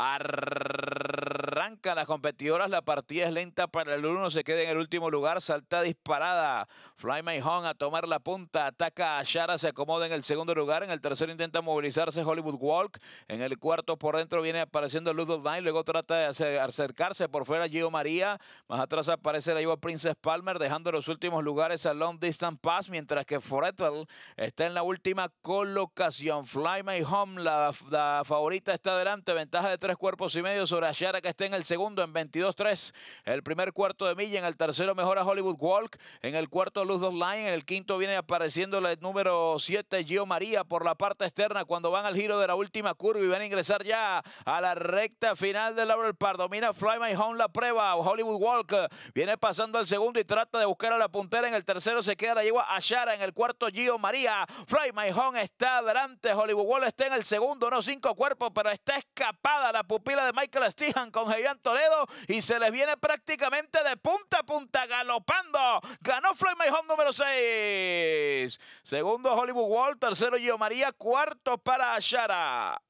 Arr- Arrancan las competidoras, la partida es lenta para el uno, se queda en el último lugar, salta disparada. Fly My Home a tomar la punta, ataca a Shara, se acomoda en el segundo lugar, en el tercero intenta movilizarse Hollywood Walk, en el cuarto por dentro viene apareciendo Ludo Nine, luego trata de acercarse por fuera Gio María, más atrás aparece la lleva Princess Palmer, dejando los últimos lugares a Long Distance Pass, mientras que Foretel está en la última colocación. Fly My Home, la, la favorita está adelante, ventaja de tres cuerpos y medio sobre Ashara que está en el segundo en 22-3. El primer cuarto de milla, en el tercero mejora Hollywood Walk, en el cuarto Luz Dos Line, en el quinto viene apareciendo el número 7 Gio María por la parte externa cuando van al giro de la última curva y van a ingresar ya a la recta final del Laurel Park. Domina Fly My Home la prueba, Hollywood Walk viene pasando al segundo y trata de buscar a la puntera. En el tercero se queda la yegua Ashara, en el cuarto Gio María. Fly My Home está adelante, Hollywood Walk está en el segundo, no cinco cuerpos, pero está escapada la pupila de Michael Stihan con Toledo y se les viene prácticamente de punta a punta galopando. Ganó Fly My Home número 6. Segundo Hollywood Wall, tercero Gio María, cuarto para Ashara.